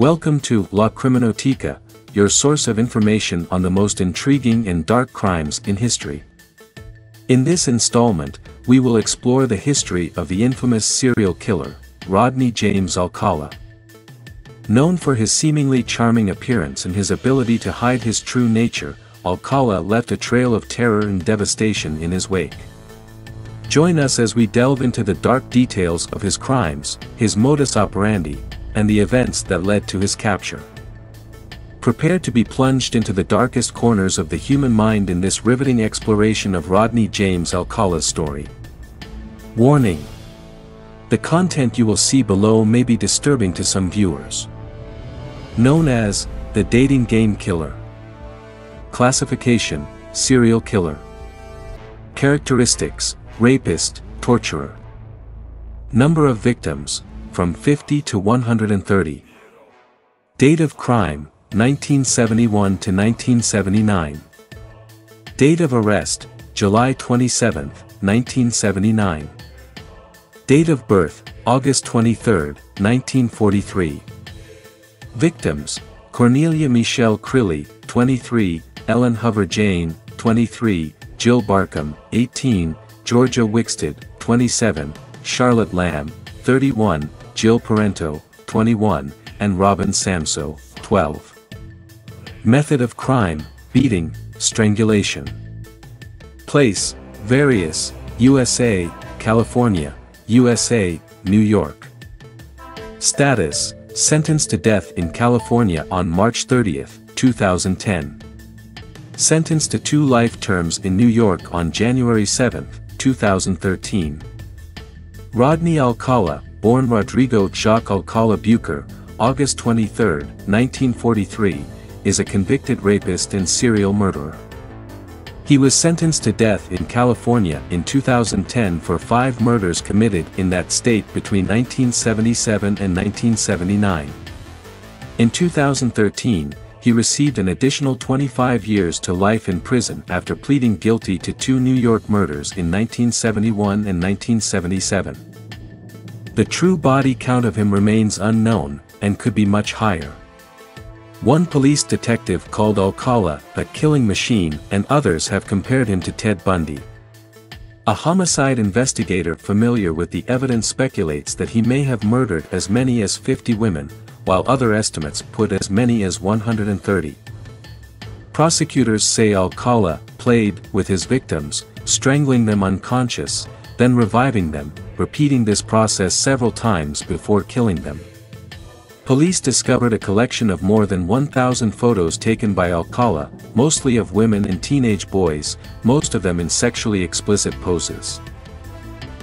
Welcome to La Criminoteca, your source of information on the most intriguing and dark crimes in history. In this installment, we will explore the history of the infamous serial killer, Rodney James Alcala. Known for his seemingly charming appearance and his ability to hide his true nature, Alcala left a trail of terror and devastation in his wake. Join us as we delve into the dark details of his crimes, his modus operandi, and the events that led to his capture. Prepare to be plunged into the darkest corners of the human mind in this riveting exploration of Rodney James Alcala's story. Warning! The content you will see below may be disturbing to some viewers. Known as, the dating game killer. Classification, serial killer. Characteristics, rapist, torturer. Number of victims, from 50 to 130. Date of crime, 1971 to 1979. Date of arrest, July 27, 1979. Date of birth, August 23, 1943. Victims, Cornelia Michelle Crilley, 23, Ellen Hover Jane, 23, Jill Barcomb, 18, Georgia Wixted, 27, Charlotte Lamb, 31, Jill Parenteau, 21, and Robin Samsoe, 12. Method of crime, beating, strangulation. Place, various, USA, California, USA, New York. Status, sentenced to death in California on March 30, 2010. Sentenced to two life terms in New York on January 7, 2013. Rodney Alcala, born Rodrigo Jacques Alcala Buquor, August 23, 1943, is a convicted rapist and serial murderer. He was sentenced to death in California in 2010 for five murders committed in that state between 1977 and 1979. In 2013, he received an additional 25 years to life in prison after pleading guilty to two New York murders in 1971 and 1977. The true body count of him remains unknown, and could be much higher. One police detective called Alcala a killing machine and others have compared him to Ted Bundy. A homicide investigator familiar with the evidence speculates that he may have murdered as many as 50 women, while other estimates put as many as 130. Prosecutors say Alcala played with his victims, strangling them unconscious, then reviving them, repeating this process several times before killing them. Police discovered a collection of more than 1,000 photos taken by Alcala, mostly of women and teenage boys, most of them in sexually explicit poses.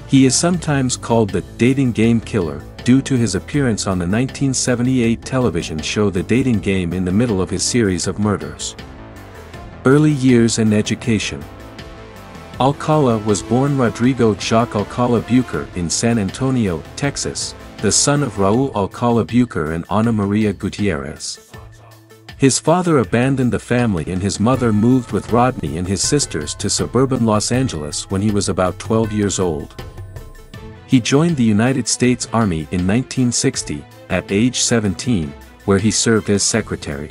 He is sometimes called the dating game killer, due to his appearance on the 1978 television show The Dating Game in the middle of his series of murders. Early years and education Alcala was born Rodrigo Jacques Alcala Buquor in San Antonio, Texas, the son of Raul Alcala Buquor and Ana Maria Gutierrez. His father abandoned the family and his mother moved with Rodney and his sisters to suburban Los Angeles when he was about 12 years old. He joined the United States Army in 1960, at age 17, where he served as secretary.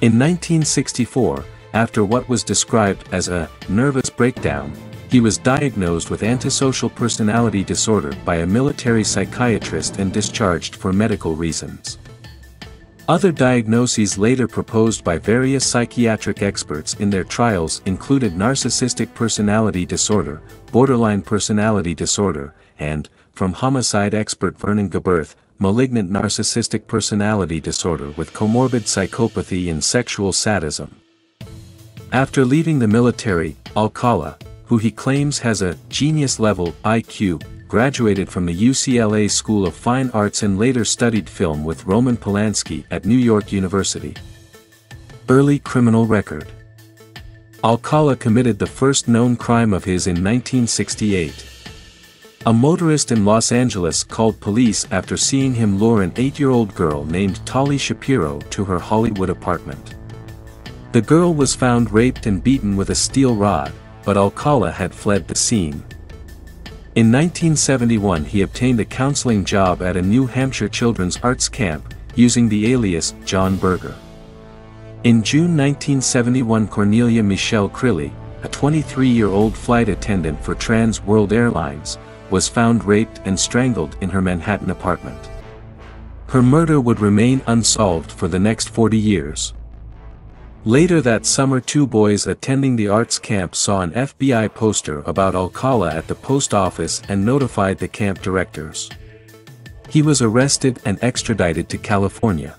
In 1964, after what was described as a nervous breakdown, he was diagnosed with antisocial personality disorder by a military psychiatrist and discharged for medical reasons. Other diagnoses later proposed by various psychiatric experts in their trials included narcissistic personality disorder, borderline personality disorder, and, from homicide expert Vernon Geberth, malignant narcissistic personality disorder with comorbid psychopathy and sexual sadism. After leaving the military, Alcala, who he claims has a genius-level IQ, graduated from the UCLA School of Fine Arts and later studied film with Roman Polanski at New York University. Early criminal record Alcala committed the first known crime of his in 1968. A motorist in Los Angeles called police after seeing him lure an eight-year-old girl named Tali Shapiro to her Hollywood apartment. The girl was found raped and beaten with a steel rod, but Alcala had fled the scene. In 1971 he obtained a counseling job at a New Hampshire children's arts camp, using the alias John Berger. In June 1971 Cornelia Michelle Crilley, a 23-year-old flight attendant for Trans World Airlines, was found raped and strangled in her Manhattan apartment. Her murder would remain unsolved for the next 40 years. Later that summer two boys attending the arts camp saw an FBI poster about Alcala at the post office and notified the camp directors. He was arrested and extradited to California.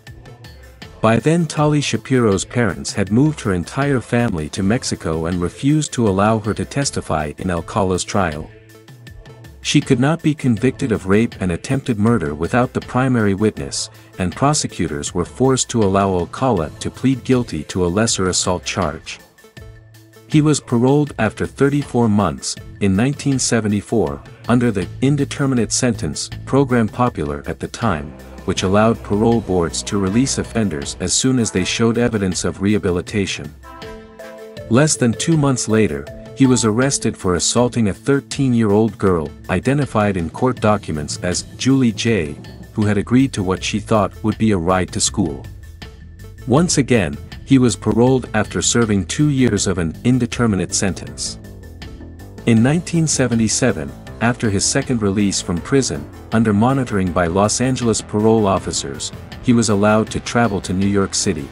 By then Tali Shapiro's parents had moved her entire family to Mexico and refused to allow her to testify in Alcala's trial. She could not be convicted of rape and attempted murder without the primary witness, and prosecutors were forced to allow Alcala to plead guilty to a lesser assault charge. He was paroled after 34 months, in 1974, under the indeterminate sentence program popular at the time, which allowed parole boards to release offenders as soon as they showed evidence of rehabilitation. Less than two months later, he was arrested for assaulting a 13-year-old girl, identified in court documents as Julie J., who had agreed to what she thought would be a ride to school. Once again, he was paroled after serving two years of an indeterminate sentence. In 1977, after his second release from prison, under monitoring by Los Angeles parole officers, he was allowed to travel to New York City.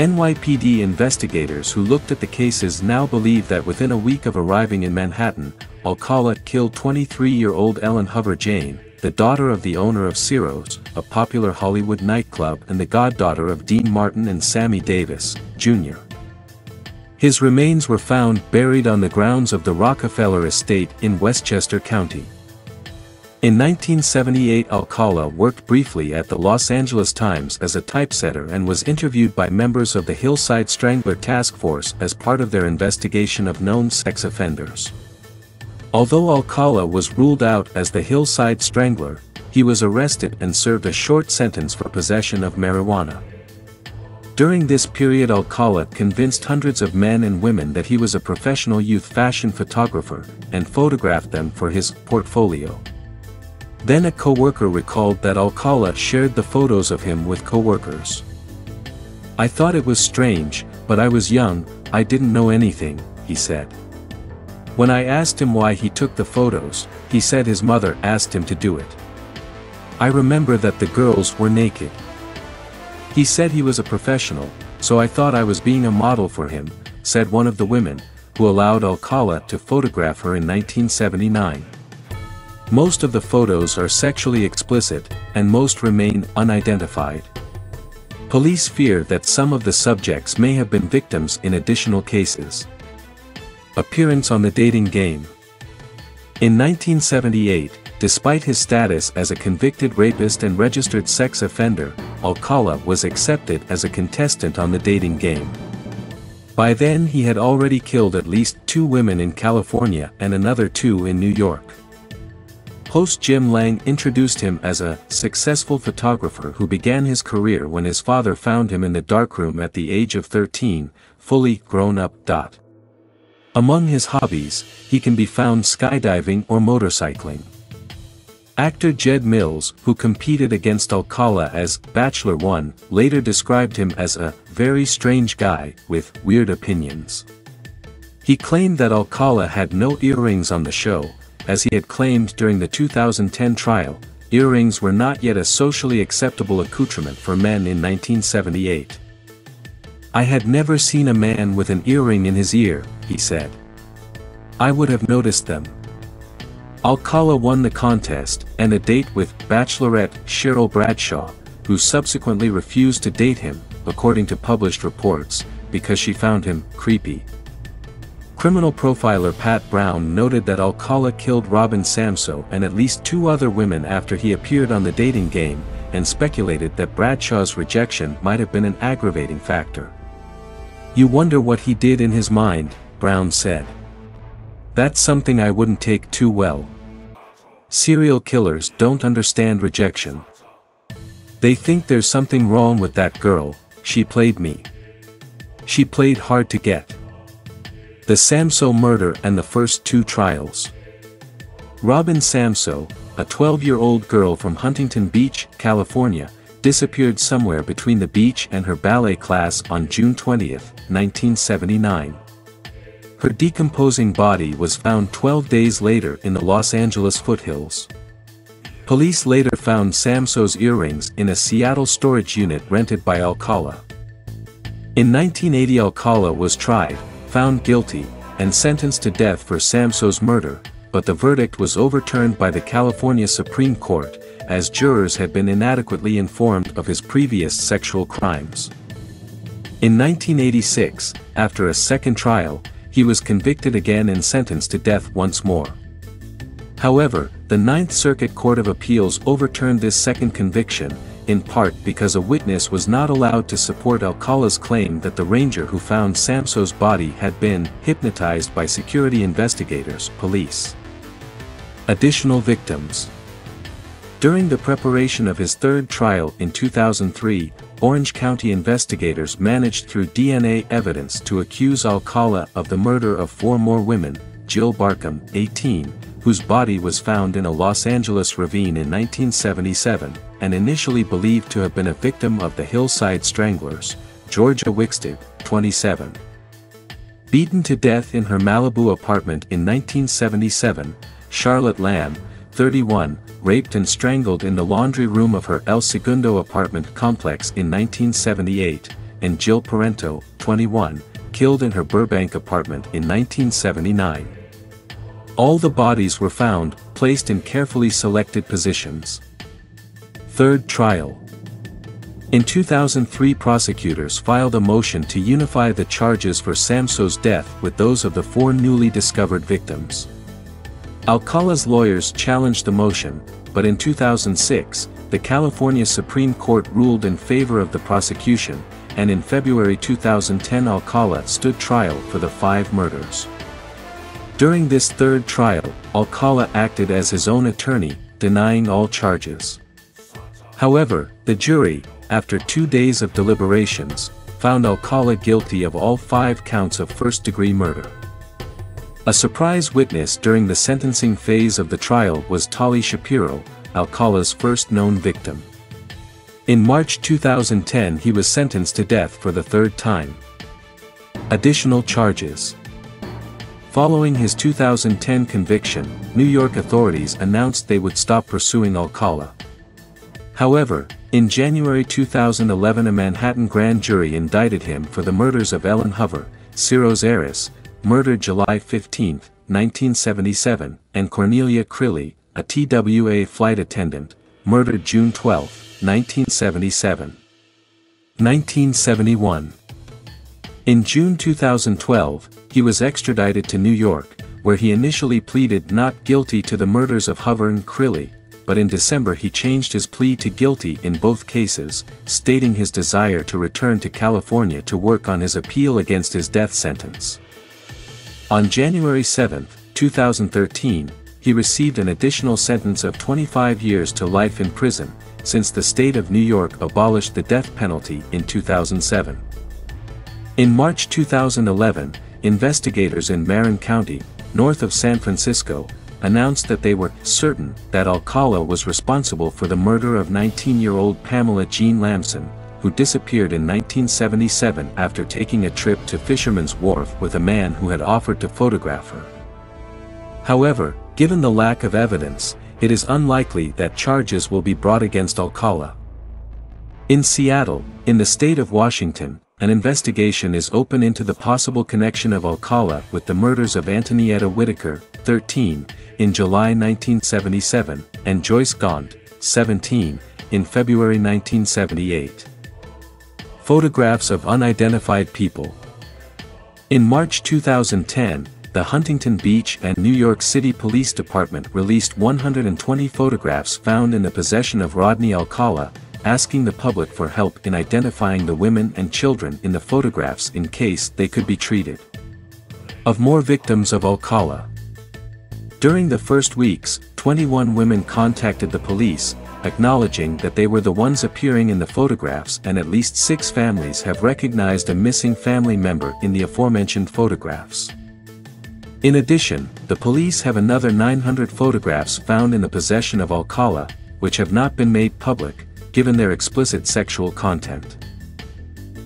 NYPD investigators who looked at the cases now believe that within a week of arriving in Manhattan, Alcala killed 23-year-old Ellen Hover Jane, the daughter of the owner of Ciro's, a popular Hollywood nightclub and the goddaughter of Dean Martin and Sammy Davis, Jr. His remains were found buried on the grounds of the Rockefeller Estate in Westchester County. In 1978 Alcala worked briefly at the Los Angeles Times as a typesetter and was interviewed by members of the Hillside Strangler Task Force as part of their investigation of known sex offenders. Although Alcala was ruled out as the Hillside Strangler, he was arrested and served a short sentence for possession of marijuana. During this period Alcala convinced hundreds of men and women that he was a professional youth fashion photographer, and photographed them for his portfolio. Then a co-worker recalled that Alcala shared the photos of him with co-workers. I thought it was strange, but I was young, I didn't know anything, he said. When I asked him why he took the photos, he said his mother asked him to do it. I remember that the girls were naked. He said he was a professional, so I thought I was being a model for him, said one of the women, who allowed Alcala to photograph her in 1979. Most of the photos are sexually explicit, and most remain unidentified. Police fear that some of the subjects may have been victims in additional cases. Appearance on the dating game. In 1978, despite his status as a convicted rapist and registered sex offender, Alcala was accepted as a contestant on the dating game. By then he had already killed at least two women in California and another two in New York. Host Jim Lange introduced him as a successful photographer who began his career when his father found him in the darkroom at the age of 13, fully grown up. Among his hobbies, he can be found skydiving or motorcycling. Actor Jed Mills, who competed against Alcala as Bachelor 1, later described him as a very strange guy with weird opinions. He claimed that Alcala had no earrings on the show, as he had claimed during the 2010 trial, earrings were not yet a socially acceptable accoutrement for men in 1978. I had never seen a man with an earring in his ear, he said. I would have noticed them. Alcala won the contest, and a date with Bachelorette Cheryl Bradshaw, who subsequently refused to date him, according to published reports, because she found him creepy. Criminal profiler Pat Brown noted that Alcala killed Robin Samsoe and at least two other women after he appeared on the dating game, and speculated that Bradshaw's rejection might have been an aggravating factor. You wonder what he did in his mind, Brown said. That's something I wouldn't take too well. Serial killers don't understand rejection. They think there's something wrong with that girl, she played me. She played hard to get. The Samsoe murder and the first two trials. Robin Samsoe, a 12-year-old girl from Huntington Beach, California, disappeared somewhere between the beach and her ballet class on June 20, 1979. Her decomposing body was found 12 days later in the Los Angeles foothills. Police later found Samsoe's earrings in a Seattle storage unit rented by Alcala. In 1980 Alcala was tried, found guilty, and sentenced to death for Samsoe's murder, but the verdict was overturned by the California Supreme Court, as jurors had been inadequately informed of his previous sexual crimes. In 1986, after a second trial, he was convicted again and sentenced to death once more. However, the Ninth Circuit Court of Appeals overturned this second conviction, in part because a witness was not allowed to support Alcala's claim that the ranger who found Samsoe's body had been hypnotized by security investigators, police. Additional victims during the preparation of his third trial in 2003, Orange County investigators managed through DNA evidence to accuse Alcala of the murder of four more women, Jill Barcomb, 18, whose body was found in a Los Angeles ravine in 1977, and initially believed to have been a victim of the Hillside Stranglers, Georgia Wixted, 27. Beaten to death in her Malibu apartment in 1977, Charlotte Lamb, 31, raped and strangled in the laundry room of her El Segundo apartment complex in 1978, and Jill Parenteau, 21, killed in her Burbank apartment in 1979. All the bodies were found, placed in carefully selected positions. Third Trial In 2003 prosecutors filed a motion to unify the charges for Samsoe's death with those of the four newly discovered victims. Alcala's lawyers challenged the motion, but in 2006, the California Supreme Court ruled in favor of the prosecution, and in February 2010 Alcala stood trial for the five murders. During this third trial, Alcala acted as his own attorney, denying all charges. However, the jury, after two days of deliberations, found Alcala guilty of all five counts of first-degree murder. A surprise witness during the sentencing phase of the trial was Tali Shapiro, Alcala's first known victim. In March 2010 he was sentenced to death for the third time. Additional charges Following his 2010 conviction, New York authorities announced they would stop pursuing Alcala. However, in January 2011 a Manhattan grand jury indicted him for the murders of Ellen Hover, Ciro's heiress, murdered July 15, 1977, and Cornelia Crilley, a TWA flight attendant, murdered June 12, 1977. 1971. In June 2012, he was extradited to New York, where he initially pleaded not guilty to the murders of Hover and Crilley, but in December he changed his plea to guilty in both cases, stating his desire to return to California to work on his appeal against his death sentence. On January 7, 2013, he received an additional sentence of 25 years to life in prison, since the state of New York abolished the death penalty in 2007. In March 2011, investigators in Marin County, north of San Francisco, announced that they were certain that Alcala was responsible for the murder of 19-year-old Pamela Jean Lambson, who disappeared in 1977 after taking a trip to Fisherman's Wharf with a man who had offered to photograph her. However, given the lack of evidence, it is unlikely that charges will be brought against Alcala. In Seattle, in the state of Washington, an investigation is open into the possible connection of Alcala with the murders of Antonietta Whitaker, 13, in July 1977, and Joyce Gaunt, 17, in February 1978. Photographs of unidentified people. In March 2010, the Huntington Beach and New York City Police Department released 120 photographs found in the possession of Rodney Alcala, asking the public for help in identifying the women and children in the photographs in case they could be treated. Of more victims of Alcala. During the first weeks, 21 women contacted the police, acknowledging that they were the ones appearing in the photographs and at least six families have recognized a missing family member in the aforementioned photographs. In addition, the police have another 900 photographs found in the possession of Alcala, which have not been made public, given their explicit sexual content.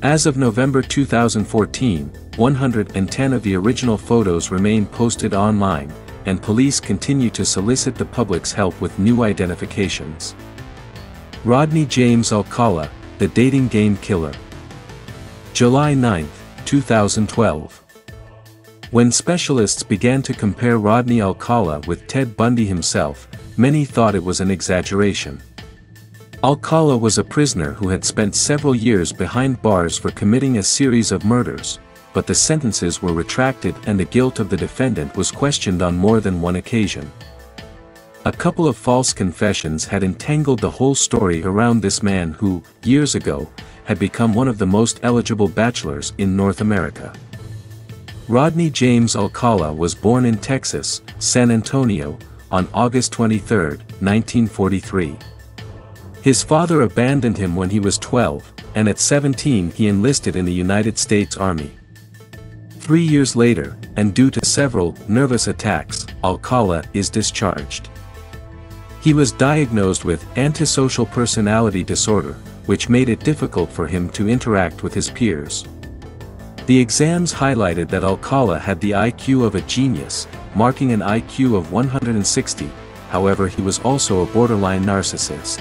As of November 2014, 110 of the original photos remain posted online, and police continue to solicit the public's help with new identifications. Rodney James Alcala, the dating game killer. July 9, 2012. When specialists began to compare Rodney Alcala with Ted Bundy himself, many thought it was an exaggeration. Alcala was a prisoner who had spent several years behind bars for committing a series of murders, but the sentences were retracted and the guilt of the defendant was questioned on more than one occasion. A couple of false confessions had entangled the whole story around this man who, years ago, had become one of the most eligible bachelors in North America. Rodney James Alcala was born in Texas, San Antonio, on August 23, 1943. His father abandoned him when he was 12, and at 17 he enlisted in the United States Army. Three years later, and due to several nervous attacks, Alcala is discharged. He was diagnosed with antisocial personality disorder, which made it difficult for him to interact with his peers. The exams highlighted that Alcala had the IQ of a genius, marking an IQ of 160, however he was also a borderline narcissist.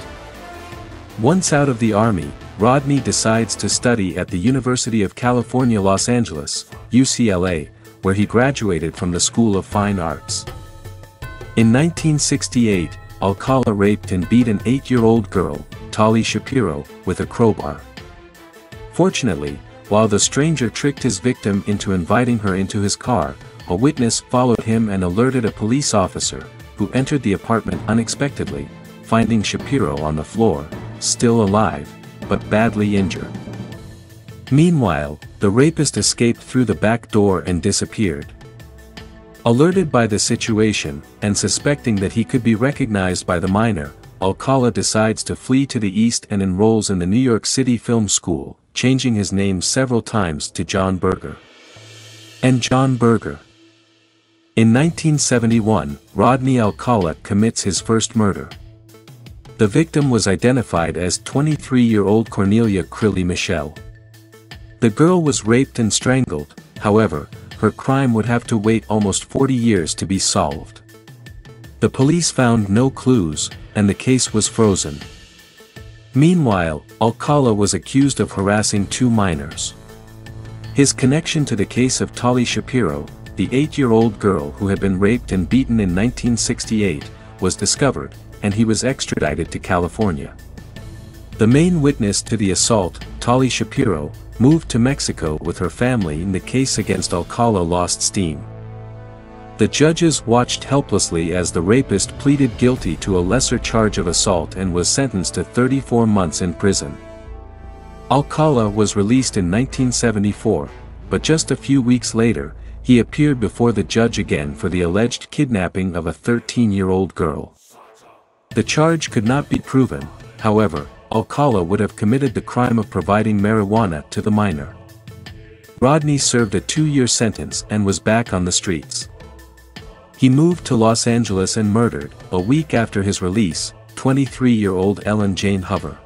Once out of the army, Rodney decides to study at the University of California Los Angeles, UCLA, where he graduated from the School of Fine Arts. In 1968, Alcala raped and beat an eight-year-old girl, Tali Shapiro, with a crowbar. Fortunately, while the stranger tricked his victim into inviting her into his car, a witness followed him and alerted a police officer, who entered the apartment unexpectedly, finding Shapiro on the floor, still alive, but badly injured. Meanwhile, the rapist escaped through the back door and disappeared. Alerted by the situation, and suspecting that he could be recognized by the minor, Alcala decides to flee to the east and enrolls in the New York City Film School, changing his name several times to John Berger. And John Berger. In 1971, Rodney Alcala commits his first murder. The victim was identified as 23-year-old Cornelia Crilley Michelle. The girl was raped and strangled, however, her crime would have to wait almost 40 years to be solved. The police found no clues, and the case was frozen. Meanwhile, Alcala was accused of harassing two minors. His connection to the case of Tali Shapiro, the eight-year-old girl who had been raped and beaten in 1968, was discovered, and he was extradited to California. The main witness to the assault, Tali Shapiro, moved to Mexico with her family and the case against Alcala lost steam. The judges watched helplessly as the rapist pleaded guilty to a lesser charge of assault and was sentenced to 34 months in prison. Alcala was released in 1974, but just a few weeks later, he appeared before the judge again for the alleged kidnapping of a 13-year-old girl. The charge could not be proven, however, Alcala would have committed the crime of providing marijuana to the minor. Rodney served a two-year sentence and was back on the streets. He moved to Los Angeles and murdered, a week after his release, 23-year-old Ellen Jane Hover.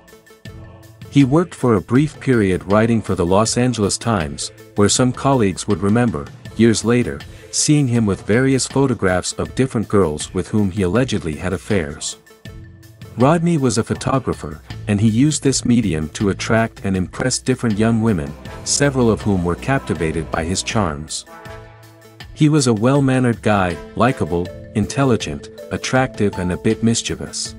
He worked for a brief period writing for the Los Angeles Times, where some colleagues would remember, years later, seeing him with various photographs of different girls with whom he allegedly had affairs. Rodney was a photographer, and he used this medium to attract and impress different young women, several of whom were captivated by his charms. He was a well-mannered guy, likable, intelligent, attractive and a bit mischievous.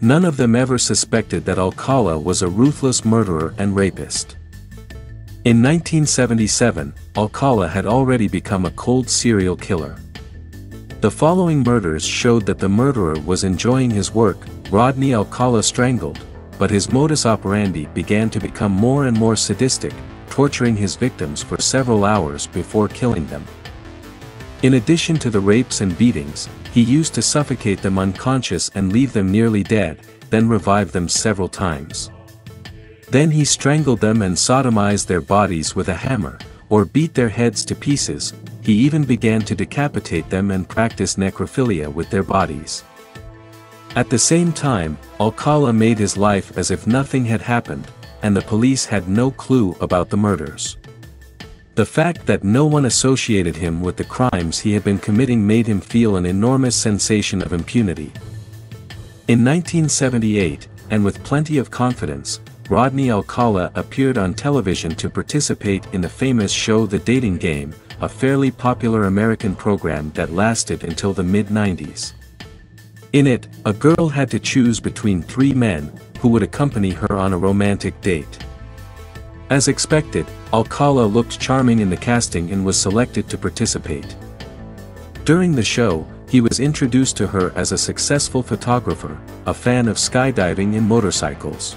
None of them ever suspected that Alcala was a ruthless murderer and rapist. In 1977, Alcala had already become a cold serial killer. The following murders showed that the murderer was enjoying his work, Rodney Alcala strangled, but his modus operandi began to become more and more sadistic, torturing his victims for several hours before killing them. In addition to the rapes and beatings, he used to suffocate them unconscious and leave them nearly dead, then revive them several times. Then he strangled them and sodomized their bodies with a hammer, or beat their heads to pieces, he even began to decapitate them and practice necrophilia with their bodies. At the same time, Alcala made his life as if nothing had happened, and the police had no clue about the murders. The fact that no one associated him with the crimes he had been committing made him feel an enormous sensation of impunity. In 1978, and with plenty of confidence, Rodney Alcala appeared on television to participate in the famous show The Dating Game, a fairly popular American program that lasted until the mid-90s. In it, a girl had to choose between three men, who would accompany her on a romantic date. As expected, Alcala looked charming in the casting and was selected to participate. During the show, he was introduced to her as a successful photographer, a fan of skydiving and motorcycles.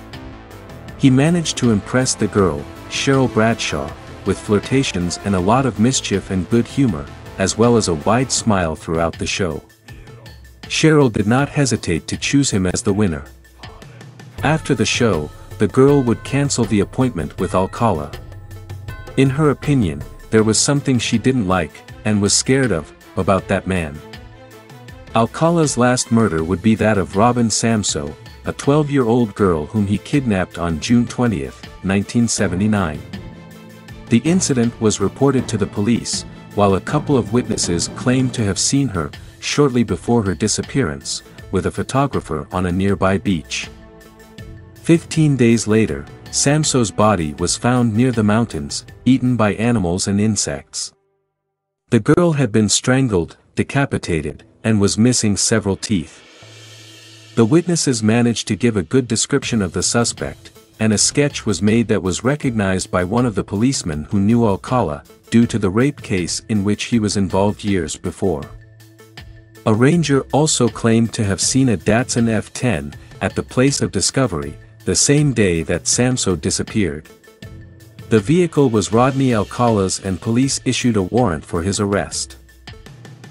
He managed to impress the girl, Cheryl Bradshaw, with flirtations and a lot of mischief and good humor, as well as a wide smile throughout the show. Cheryl did not hesitate to choose him as the winner. After the show, the girl would cancel the appointment with Alcala. In her opinion, there was something she didn't like, and was scared of, about that man. Alcala's last murder would be that of Robin Samsoe, a 12-year-old girl whom he kidnapped on June 20, 1979. The incident was reported to the police, while a couple of witnesses claimed to have seen her, shortly before her disappearance, with a photographer on a nearby beach. Fifteen days later, Samsoe's body was found near the mountains, eaten by animals and insects. The girl had been strangled, decapitated, and was missing several teeth. The witnesses managed to give a good description of the suspect, and a sketch was made that was recognized by one of the policemen who knew Alcala, due to the rape case in which he was involved years before. A ranger also claimed to have seen a Datsun F-10, at the place of discovery, the same day that Samsoe disappeared. The vehicle was Rodney Alcala's and police issued a warrant for his arrest.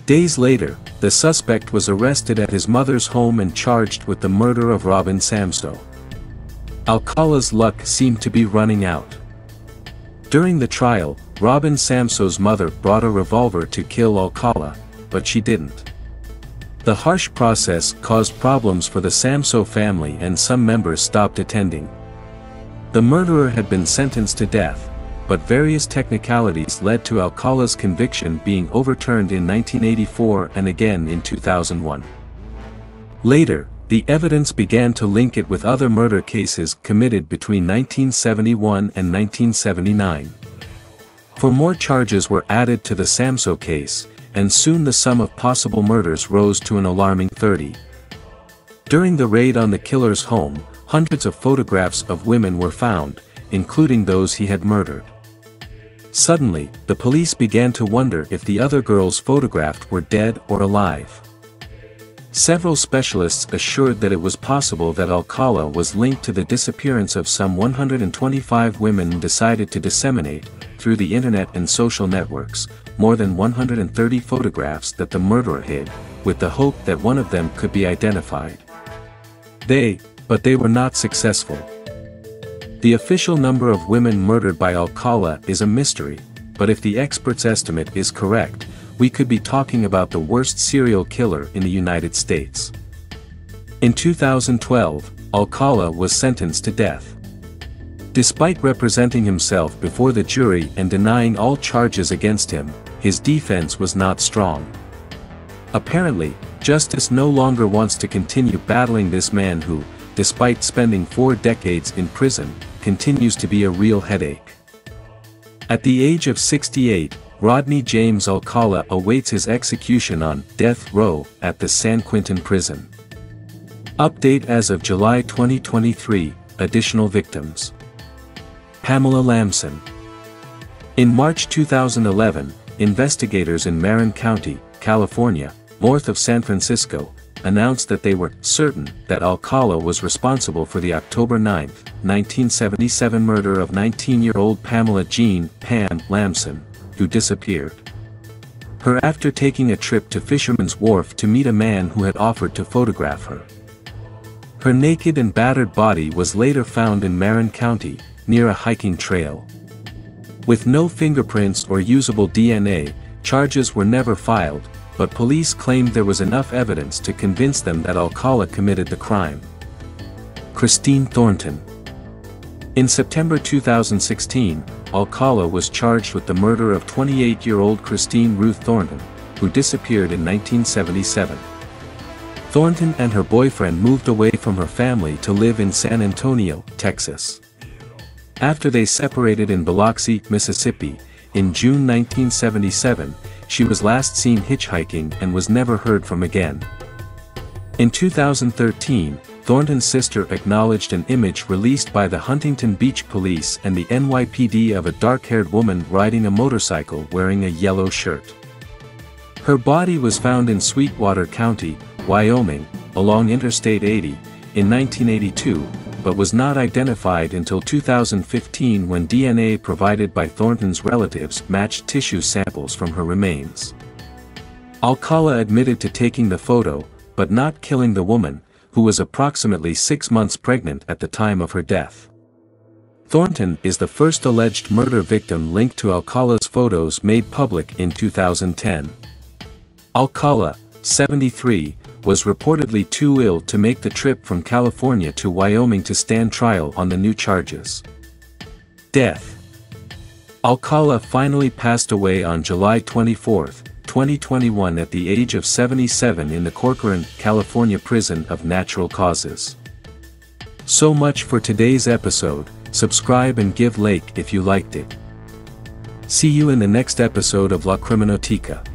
Days later, the suspect was arrested at his mother's home and charged with the murder of Robin Samsoe. Alcala's luck seemed to be running out. During the trial, Robin Samsoe's mother brought a revolver to kill Alcala, but she didn't. The harsh process caused problems for the Samsoe family and some members stopped attending. The murderer had been sentenced to death, but various technicalities led to Alcala's conviction being overturned in 1984 and again in 2001. Later, the evidence began to link it with other murder cases committed between 1971 and 1979. For more charges were added to the Samsoe case, and soon the sum of possible murders rose to an alarming 30. During the raid on the killer's home, hundreds of photographs of women were found, including those he had murdered. Suddenly, the police began to wonder if the other girls photographed were dead or alive. Several specialists assured that it was possible that Alcala was linked to the disappearance of some 125 women decided to disseminate, through the internet and social networks, more than 130 photographs that the murderer hid, with the hope that one of them could be identified. They, but they were not successful. The official number of women murdered by Alcala is a mystery, but if the expert's estimate is correct, we could be talking about the worst serial killer in the United States. In 2012, Alcala was sentenced to death. Despite representing himself before the jury and denying all charges against him, his defense was not strong. Apparently, justice no longer wants to continue battling this man who, despite spending four decades in prison, continues to be a real headache. At the age of 68, Rodney James Alcala awaits his execution on death row at the San Quentin prison. Update as of July 2023, additional victims. Pamela Lambson. In March 2011, investigators in Marin County, California, north of San Francisco, announced that they were certain that Alcala was responsible for the October 9, 1977 murder of 19-year-old Pamela Jean Pam Lambson, who disappeared. Her after taking a trip to Fisherman's Wharf to meet a man who had offered to photograph her. Her naked and battered body was later found in Marin County, near a hiking trail. With no fingerprints or usable DNA, charges were never filed, but police claimed there was enough evidence to convince them that Alcala committed the crime. Christine Thornton In September 2016, Alcala was charged with the murder of 28-year-old Christine Ruth Thornton, who disappeared in 1977. Thornton and her boyfriend moved away from her family to live in San Antonio, Texas. After they separated in Biloxi, Mississippi, in June 1977, she was last seen hitchhiking and was never heard from again. In 2013, Thornton's sister acknowledged an image released by the Huntington Beach Police and the NYPD of a dark-haired woman riding a motorcycle wearing a yellow shirt. Her body was found in Sweetwater County, Wyoming, along Interstate 80, in 1982, but was not identified until 2015 when DNA provided by Thornton's relatives matched tissue samples from her remains. Alcala admitted to taking the photo, but not killing the woman, who was approximately six months pregnant at the time of her death. Thornton is the first alleged murder victim linked to Alcala's photos made public in 2010. Alcala, 73, was reportedly too ill to make the trip from California to Wyoming to stand trial on the new charges. Death Alcala finally passed away on July 24, 2021 at the age of 77 in the Corcoran, California prison of natural causes. So much for today's episode, subscribe and give like if you liked it. See you in the next episode of La Criminoteca.